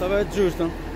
estava justo.